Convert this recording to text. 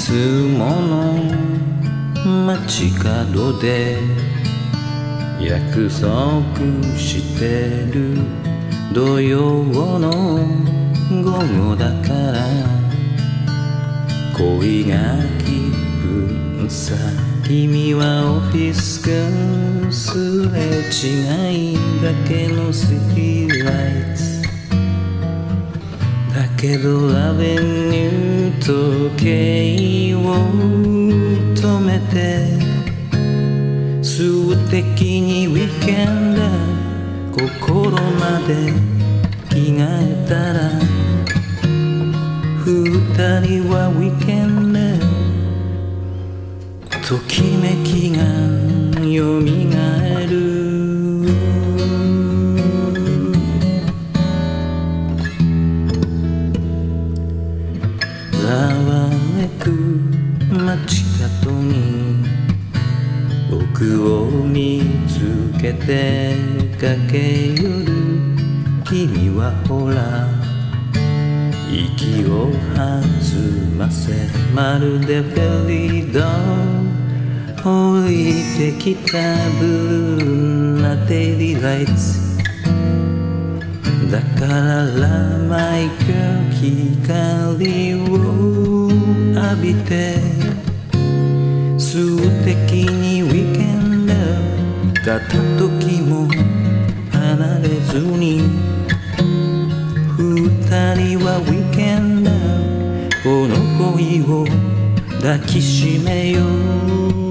つもの街角で約束してる土曜の午後だから恋が気分さ君はオフィスがすれ違いだけのスティーライツけどラベニュー時計を止めて数的にウィーケンド心まで着替えたら二人はウィーケンドときめきがよみがえく街角に僕を見つけて駆け寄る君はほら息を弾ませまるでフェリード降りてきたブルーなデイリーライツ。だからラマイク光をて数的にウィーケンド片時も離れずに二人はウィーケンドこの恋を抱きしめよう。